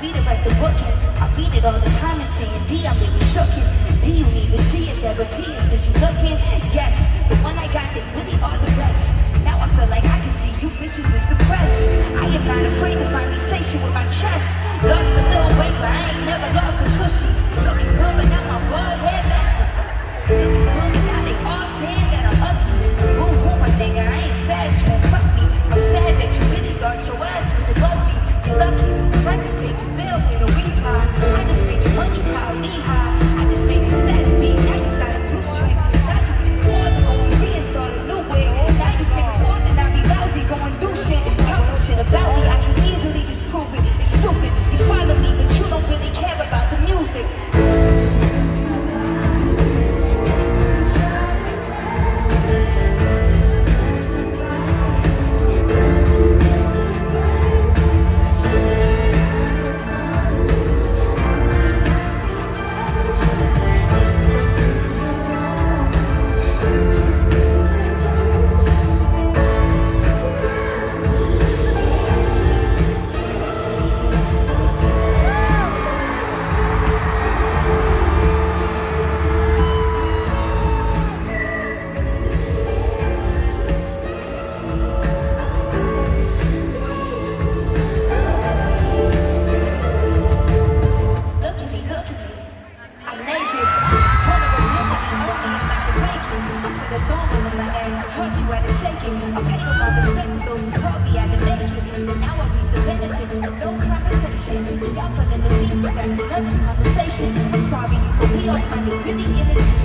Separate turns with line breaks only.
read it, write the book, and I read it all the time and saying, D, I'm really shookin'. D, you need to see it, therapy is since you looking. Yes, the one I got, they really are the best. Now I feel like I can see you bitches is depressed. I am not afraid to finally say shit with my chest. Lost a little weight, but I ain't never lost a tushy. Looking I thorn in my ass. I taught you how to shake it. I paid all my respect to those who taught me how to make it. And now I reap the benefits with no compensation. Y'all feeling the beat, but that's another conversation. I'm sorry, but we all find it really